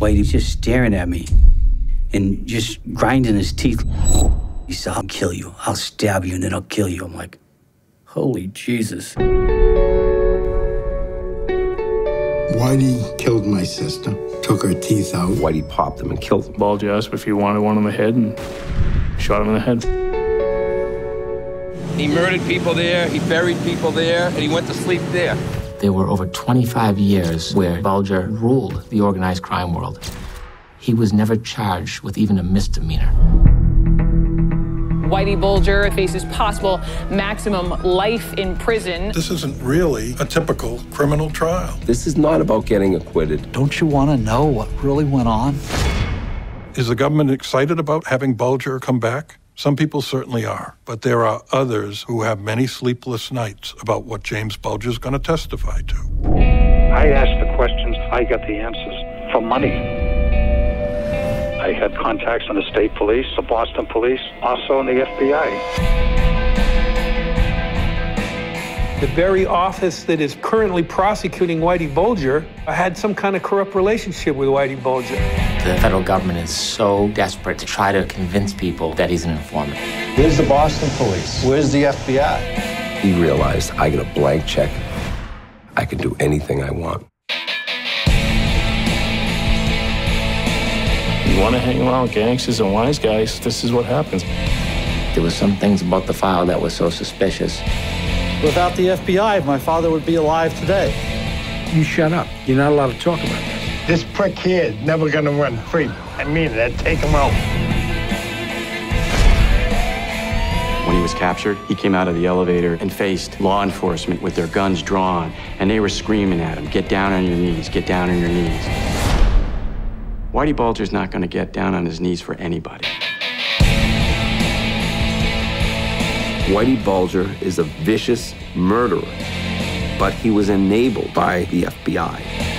Whitey's just staring at me and just grinding his teeth. He said, I'll kill you. I'll stab you and then I'll kill you. I'm like, holy Jesus. Whitey killed my sister, took her teeth out. Whitey popped them and killed them. Bulger asked if he wanted one in the head and shot him in the head. He murdered people there, he buried people there, and he went to sleep there. There were over 25 years where Bulger ruled the organized crime world. He was never charged with even a misdemeanor. Whitey Bulger faces possible maximum life in prison. This isn't really a typical criminal trial. This is not about getting acquitted. Don't you want to know what really went on? Is the government excited about having Bulger come back? Some people certainly are, but there are others who have many sleepless nights about what James Bulger is going to testify to. I asked the questions, I got the answers for money. I had contacts in the state police, the Boston police, also in the FBI. The very office that is currently prosecuting Whitey Bulger had some kind of corrupt relationship with Whitey Bulger. The federal government is so desperate to try to convince people that he's an informant. Where's the Boston police? Where's the FBI? He realized I get a blank check. I can do anything I want. You want to hang around with gangsters and wise guys, this is what happens. There were some things about the file that were so suspicious. Without the FBI, my father would be alive today. You shut up. You're not allowed to talk about this. This prick here is never gonna run free. I mean that. Take him out. When he was captured, he came out of the elevator and faced law enforcement with their guns drawn, and they were screaming at him, get down on your knees, get down on your knees. Whitey Bulger's not going to get down on his knees for anybody. Whitey Bulger is a vicious murderer, but he was enabled by the FBI.